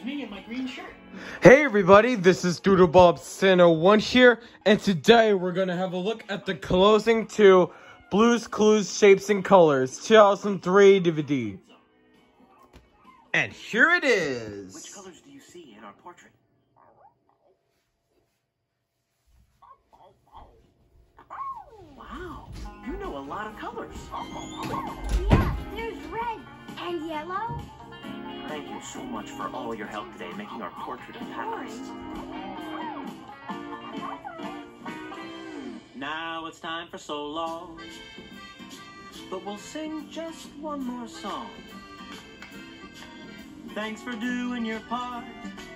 there's me in my green shirt. Hey everybody, this is Doodle Bob Santa One here, and today we're gonna have a look at the closing to Blue's Clues Shapes and Colors 2003 DVD. And here it is. Which colors do you see in our portrait? Wow, you know a lot of colors. Yeah, there's red and yellow. Thank you so much for all your help today making our portrait of Paris. Now it's time for so long, but we'll sing just one more song. Thanks for doing your part.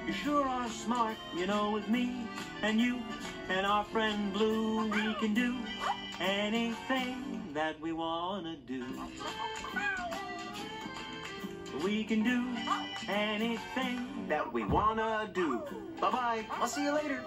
You sure are smart, you know, with me and you and our friend Blue, we can do anything that we wanna do. We can do anything that we wanna do. Bye bye. I'll see you later.